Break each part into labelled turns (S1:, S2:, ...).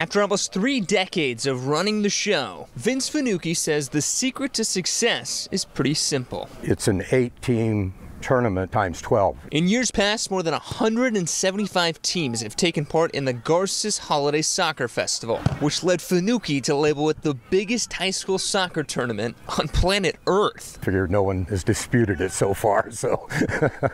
S1: After almost three decades of running the show, Vince Fanucci says the secret to success is pretty simple.
S2: It's an eight team tournament times 12.
S1: In years past, more than 175 teams have taken part in the Garces Holiday Soccer Festival, which led Fanucci to label it the biggest high school soccer tournament on planet Earth.
S2: Figured no one has disputed it so far, so.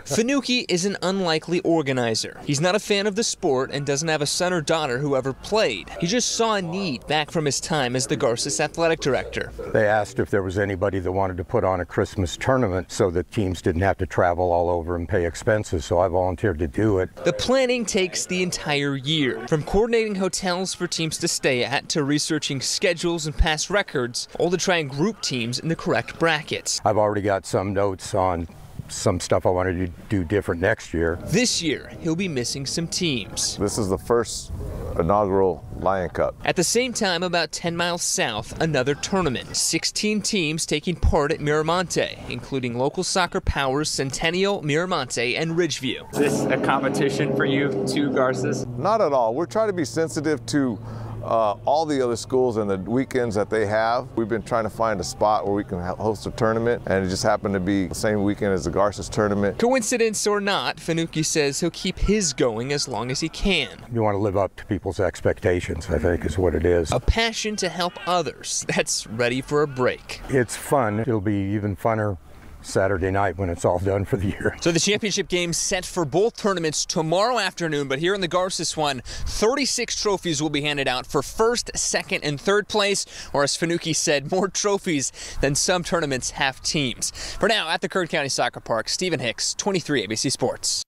S1: Fanucci is an unlikely organizer. He's not a fan of the sport and doesn't have a son or daughter who ever played. He just saw a need back from his time as the Garces athletic director.
S2: They asked if there was anybody that wanted to put on a Christmas tournament so that teams didn't have to travel all over and pay expenses, so I volunteered to do it.
S1: The planning takes the entire year, from coordinating hotels for teams to stay at to researching schedules and past records, all to try and group teams in the correct brackets.
S2: I've already got some notes on some stuff I wanted to do different next year.
S1: This year, he'll be missing some teams.
S3: This is the first inaugural Lion Cup.
S1: At the same time, about 10 miles south, another tournament. 16 teams taking part at Miramonte, including local soccer powers Centennial, Miramonte, and Ridgeview.
S4: Is this a competition for you, to Garces?
S3: Not at all. We're trying to be sensitive to uh, all the other schools and the weekends that they have. We've been trying to find a spot where we can host a tournament, and it just happened to be the same weekend as the Garces tournament.
S1: Coincidence or not, Fanucci says he'll keep his going as long as he can.
S2: You want to live up to people's expectations, I think, is what it is.
S1: A passion to help others that's ready for a break.
S2: It's fun. It'll be even funner Saturday night when it's all done for the year.
S1: So the championship game set for both tournaments tomorrow afternoon, but here in the Garces one, 36 trophies will be handed out for first, second, and third place, or as Fanucci said, more trophies than some tournaments have teams. For now, at the Kern County Soccer Park, Stephen Hicks, 23 ABC Sports.